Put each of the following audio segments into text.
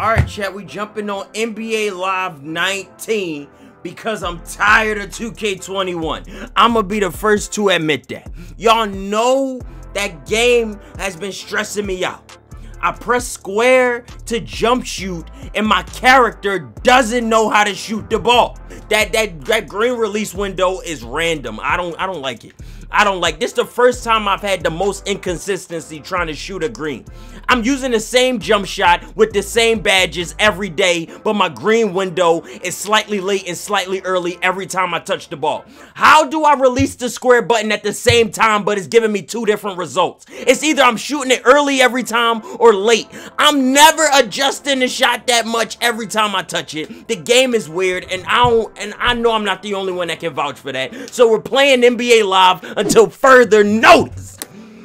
Alright, chat, we jumping on NBA Live 19 because I'm tired of 2K21. I'm gonna be the first to admit that. Y'all know that game has been stressing me out. I press square to jump shoot and my character doesn't know how to shoot the ball. That that that green release window is random. I don't I don't like it. I don't like this the first time I've had the most inconsistency trying to shoot a green. I'm using the same jump shot with the same badges every day, but my green window is slightly late and slightly early every time I touch the ball. How do I release the square button at the same time, but it's giving me two different results? It's either I'm shooting it early every time or late. I'm never adjusting the shot that much every time I touch it. The game is weird, and I don't, and I know I'm not the only one that can vouch for that. So we're playing NBA Live until further notice.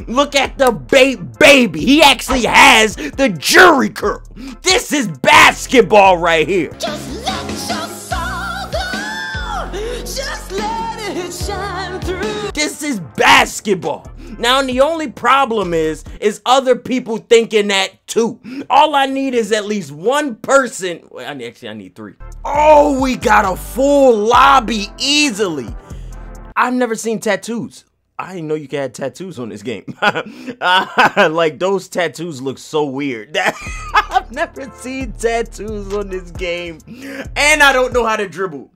Look at the ba baby. He actually has the Jheri curl. This is basketball right here. Just let your soul go. Just let it shine through. This is basketball. Now, the only problem is, is other people thinking that too. All I need is at least one person. Well, I need, actually, I need three. Oh, we got a full lobby easily. I've never seen tattoos. I didn't know you could have tattoos on this game. like those tattoos look so weird. I've never seen tattoos on this game. And I don't know how to dribble.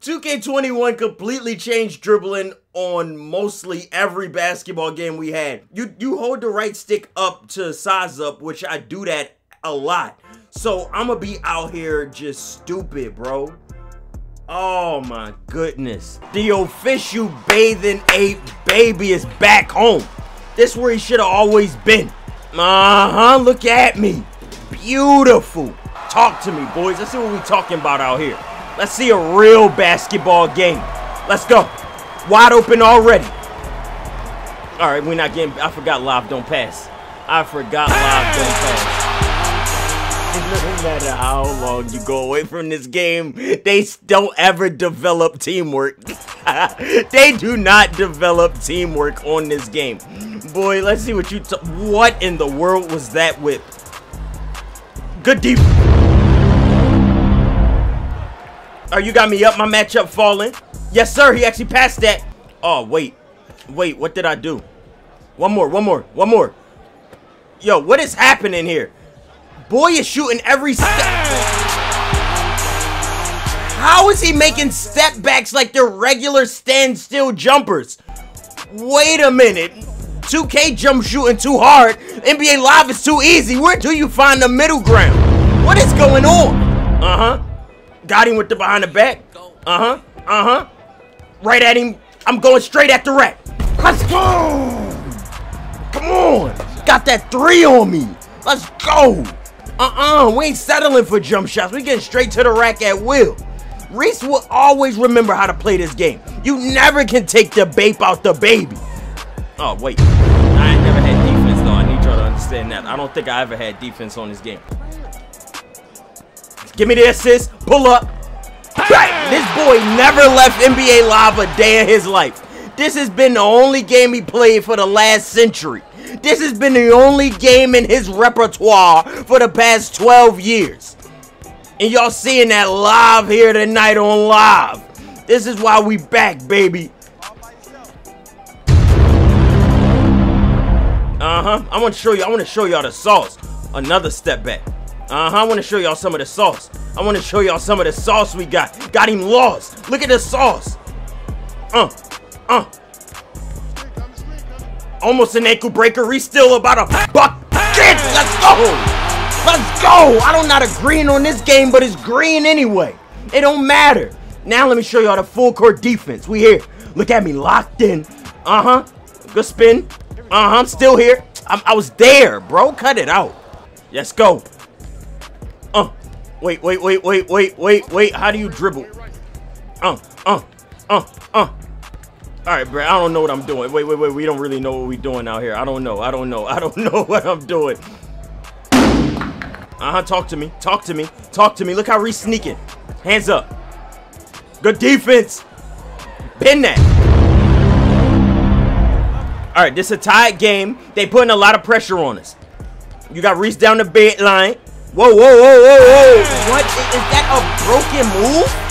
2K21 completely changed dribbling on mostly every basketball game we had. You you hold the right stick up to size up, which I do that a lot. So I'm gonna be out here just stupid, bro. Oh my goodness. The official bathing ape baby is back home. This where he should have always been. Uh-huh, look at me. Beautiful. Talk to me, boys. Let's see what we talking about out here. Let's see a real basketball game. Let's go. Wide open already. All right, we're not getting, I forgot live don't pass. I forgot live don't pass. No matter how long you go away from this game, they don't ever develop teamwork. they do not develop teamwork on this game. Boy, let's see what you What in the world was that whip? Good deep. Oh, you got me up, my matchup falling. Yes, sir, he actually passed that. Oh, wait. Wait, what did I do? One more, one more, one more. Yo, what is happening here? Boy is shooting every step. How is he making step backs like they're regular standstill jumpers? Wait a minute. 2K jump shooting too hard. NBA Live is too easy. Where do you find the middle ground? What is going on? Uh-huh. Got him with the behind the back. Uh-huh. Uh-huh. Right at him. I'm going straight at the rack. Let's go. Come on. Got that three on me. Let's go. Uh-uh, we ain't settling for jump shots. We getting straight to the rack at will. Reese will always remember how to play this game. You never can take the babe out the baby. Oh, wait. I never had defense, though. I need y'all to understand that. I don't think I ever had defense on this game. Give me the assist. Pull up. Bang! This boy never left NBA Live a day of his life. This has been the only game he played for the last century. This has been the only game in his repertoire for the past 12 years. And y'all seeing that live here tonight on live. This is why we back, baby. Uh-huh. I want to show you. I want to show y'all the sauce. Another step back. Uh-huh. I want to show y'all some of the sauce. I want to show y'all some of the sauce we got. Got him lost. Look at the sauce. Uh. Uh. Almost an ankle breaker. He's still about a buck. Let's go. Let's go. I don't not a green on this game, but it's green anyway. It don't matter. Now let me show y'all the full court defense. We here. Look at me locked in. Uh-huh. Good spin. Uh-huh. I'm still here. I'm, I was there, bro. Cut it out. Let's go. Uh. Wait, wait, wait, wait, wait, wait, wait. How do you dribble? Uh, uh, uh, uh. All right, bro. I don't know what I'm doing. Wait, wait, wait. We don't really know what we're doing out here. I don't know. I don't know. I don't know what I'm doing. Uh-huh. Talk to me. Talk to me. Talk to me. Look how Reese sneaking. Hands up. Good defense. Pin that. All right, this is a tied game. They putting a lot of pressure on us. You got Reese down the bait line. Whoa, whoa, whoa, whoa, whoa. What? Is that a broken move?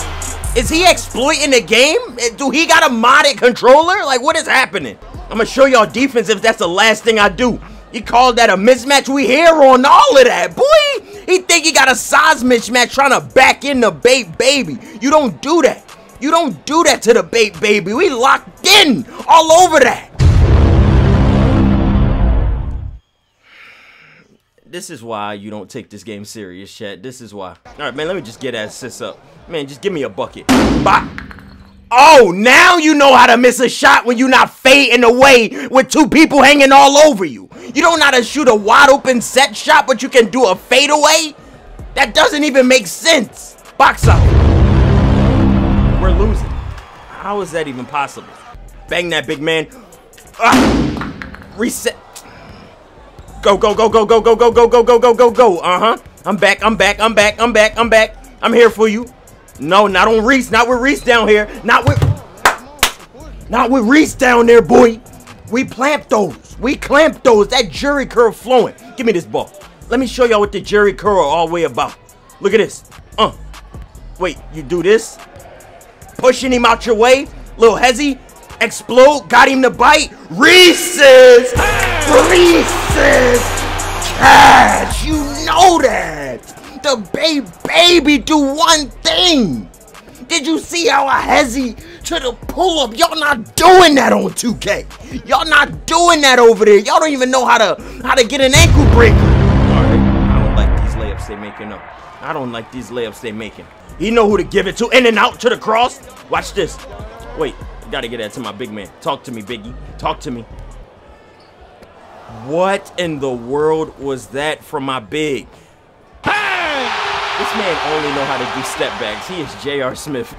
Is he exploiting the game? Eh, do he got a modded controller? Like, what is happening? I'm gonna show y'all defense if that's the last thing I do. He called that a mismatch. We here on all of that, boy. He think he got a size mismatch trying to back in the bait baby. You don't do that. You don't do that to the bait baby. We locked in all over that. This is why you don't take this game serious, chat. This is why. All right, man, let me just get that sis up. Man, just give me a bucket. Oh, now you know how to miss a shot when you're not fading away with two people hanging all over you. You don't know how to shoot a wide open set shot, but you can do a fadeaway? That doesn't even make sense. Box out. We're losing. How is that even possible? Bang that big man. Ah. Reset. Go, go, go, go, go, go, go, go, go, go, go, go, go. Uh-huh. I'm back, I'm back, I'm back, I'm back, I'm back. I'm here for you. No, not on Reese. Not with Reese down here. Not with... Not with Reese down there, boy. We clamped those. We clamped those. That Jheri curl flowing. Give me this ball. Let me show y'all what the Jheri curl all way about. Look at this. Uh. Wait, you do this? Pushing him out your way. Little hezzy. Explode. Got him to bite. Reese's. Reese's. Cash. You know that the baby baby do one thing. Did you see how I hezzy to the pull up? Y'all not doing that on 2K. Y'all not doing that over there. Y'all don't even know how to how to get an ankle breaker. Alright, I don't like these layups they making up. I don't like these layups they making. He know who to give it to. In and out to the cross. Watch this. Wait, gotta get that to my big man. Talk to me, Biggie. Talk to me. What in the world was that from my big? This man only know how to do step backs. He is J.R. Smith.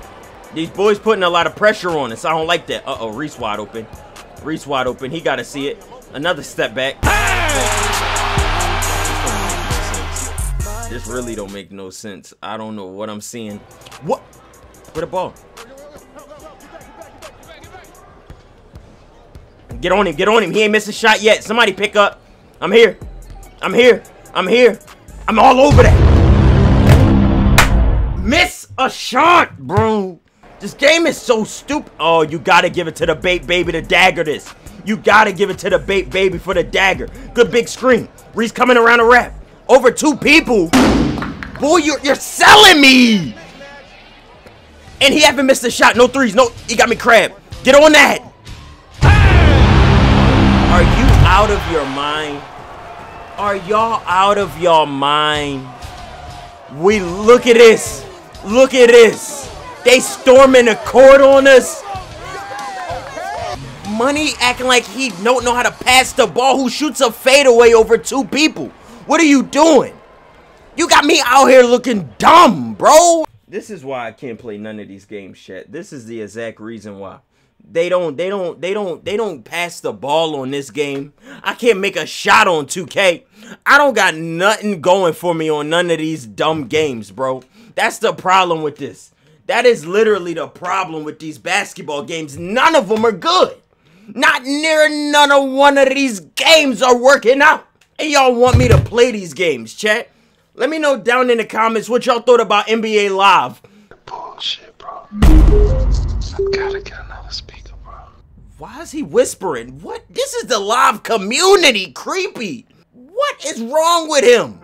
These boys putting a lot of pressure on us. I don't like that. Uh-oh, Reese wide open. Reese wide open. He got to see it. Another step back. This really don't make no sense. I don't know what I'm seeing. What? Where the ball? Get on him. Get on him. He ain't missed a shot yet. Somebody pick up. I'm here. I'm here. I'm here. I'm all over that miss a shot, bro. This game is so stupid. Oh, you gotta give it to the bait baby to dagger this. You gotta give it to the bait baby for the dagger. Good big screen. Reese coming around the rap. Over two people. Boy, you're, you're selling me. And he haven't missed a shot. No threes. No, he got me crab. Get on that. Out of your mind? Are y'all out of your mind? We look at this. Look at this. They storming the court on us. Money acting like he don't know how to pass the ball. Who shoots a fadeaway over two people? What are you doing? You got me out here looking dumb, bro. This is why I can't play none of these games, chat. This is the exact reason why. They don't, they don't, they don't, they don't pass the ball on this game. I can't make a shot on 2K. I don't got nothing going for me on none of these dumb games, bro. That's the problem with this. That is literally the problem with these basketball games. None of them are good. Not near none of one of these games are working out. And y'all want me to play these games, chat? Let me know down in the comments what y'all thought about NBA Live. Bullshit, I gotta get another speaker, bro. Why is he whispering? What? This is the live community. Creepy. What is wrong with him?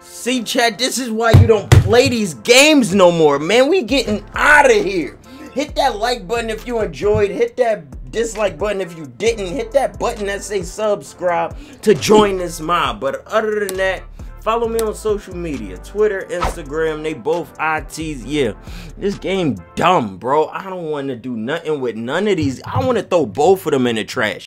See, Chad, this is why you don't play these games no more, man. We getting out of here. Hit that like button if you enjoyed. Hit that dislike button if you didn't. Hit that button that say subscribe to join this mob. But other than that, follow me on social media. Twitter, Instagram, they both ITs. Yeah, this game dumb, bro. I don't want to do nothing with none of these. I want to throw both of them in the trash.